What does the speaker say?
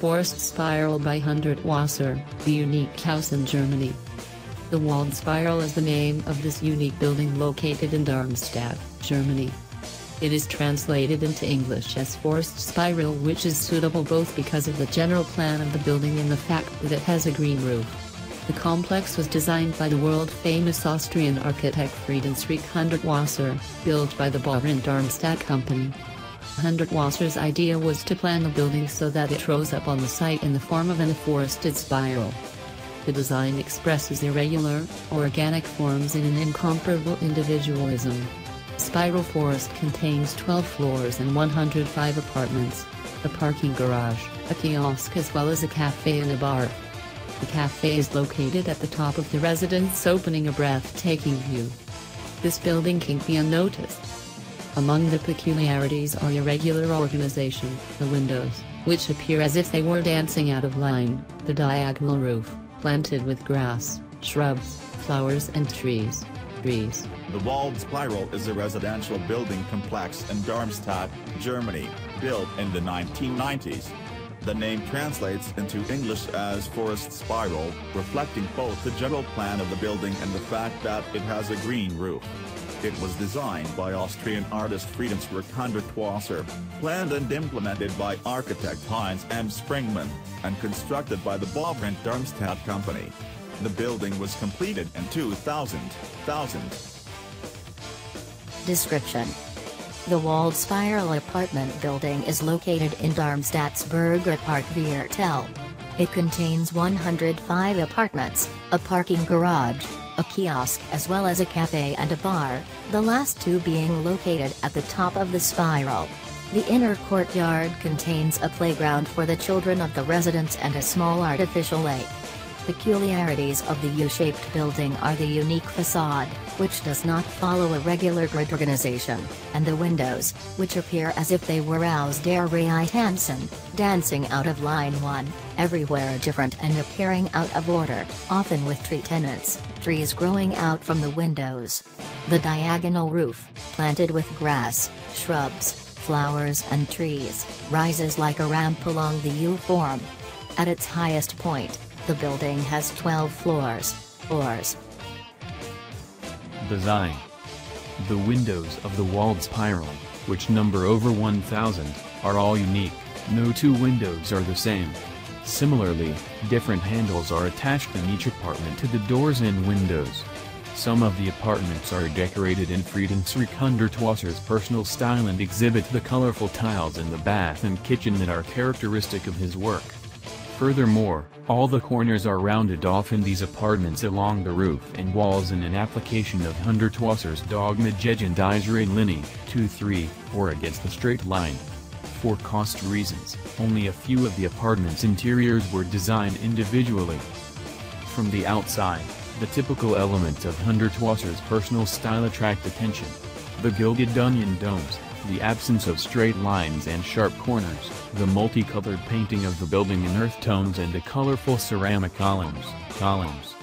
Forest Spiral by Hundertwasser, the unique house in Germany. The Waldspirale is the name of this unique building located in Darmstadt, Germany. It is translated into English as forest spiral which is suitable both because of the general plan of the building and the fact that it has a green roof. The complex was designed by the world-famous Austrian architect Friedensreich Hundertwasser, built by the Bauer Darmstadt company. Hundertwasser's idea was to plan the building so that it rose up on the site in the form of an afforested spiral. The design expresses irregular, organic forms in an incomparable individualism. Spiral Forest contains 12 floors and 105 apartments, a parking garage, a kiosk as well as a cafe and a bar. The cafe is located at the top of the residence opening a breathtaking view. This building can't be unnoticed. Among the peculiarities are irregular organization, the windows, which appear as if they were dancing out of line, the diagonal roof, planted with grass, shrubs, flowers and trees. Trees. The Waldspirale is a residential building complex in Darmstadt, Germany, built in the 1990s. The name translates into English as Forest Spiral, reflecting both the general plan of the building and the fact that it has a green roof. It was designed by Austrian artist Friedensreich Hundertwasser, planned and implemented by architect Heinz M. Springmann, and constructed by the Bauverein Darmstadt Company. The building was completed in 2000. 2000. Description The Waldspirale apartment building is located in Darmstadt's Bürgerparkviertel. It contains 105 apartments, a parking garage, a kiosk as well as a cafe and a bar, the last two being located at the top of the spiral. The inner courtyard contains a playground for the children of the residents and a small artificial lake. Peculiarities of the U-shaped building are the unique facade, which does not follow a regular grid organization, and the windows, which appear as if they were aus der tanzen, dancing out of line 1, everywhere different and appearing out of order, often with tree tenants, trees growing out from the windows. The diagonal roof, planted with grass, shrubs, flowers and trees, rises like a ramp along the U-form. At its highest point, the building has 12 floors. Floors. Design The windows of the Waldspirale, which number over 1,000, are all unique, no two windows are the same. Similarly, different handles are attached in each apartment to the doors and windows. Some of the apartments are decorated in Friedensreich Hundertwasser's personal style and exhibit the colorful tiles in the bath and kitchen that are characteristic of his work. Furthermore, all the corners are rounded off in these apartments along the roof and walls in an application of Hundertwasser's dogma Gegendizere Linie, 2-3, or against the straight line. For cost reasons, only a few of the apartments' interiors were designed individually. From the outside, the typical elements of Hundertwasser's personal style attract attention. The gilded onion domes, the absence of straight lines and sharp corners, the multicolored painting of the building in earth tones and the colorful ceramic columns, columns,